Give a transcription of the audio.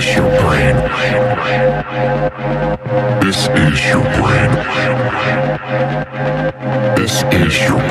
This is your brain. This is your brain. This is your brain.